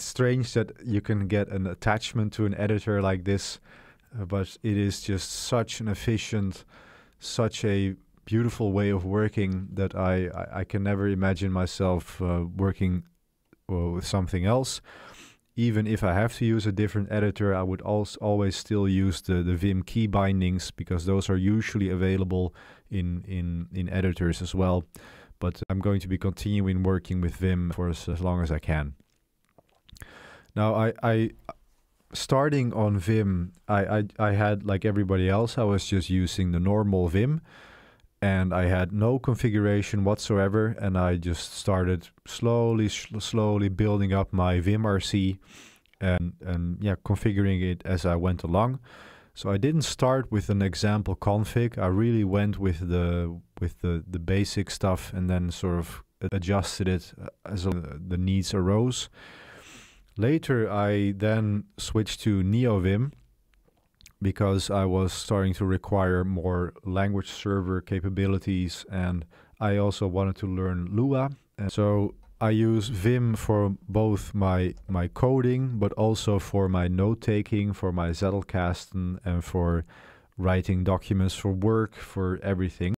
it's strange that you can get an attachment to an editor like this, uh, but it is just such an efficient, such a beautiful way of working that I, I, I can never imagine myself uh, working well, with something else. Even if I have to use a different editor, I would also always still use the, the Vim key bindings because those are usually available in, in, in editors as well. But I'm going to be continuing working with Vim for as, as long as I can. Now, I, I starting on Vim, I, I, I had like everybody else, I was just using the normal Vim and I had no configuration whatsoever. And I just started slowly, slowly building up my VimRC and, and yeah, configuring it as I went along. So I didn't start with an example config. I really went with the with the the basic stuff and then sort of adjusted it uh, as uh, the needs arose. Later, I then switched to NeoVim because I was starting to require more language server capabilities and I also wanted to learn Lua. And so I use Vim for both my my coding, but also for my note taking, for my Zettelkasten, and for writing documents for work, for everything.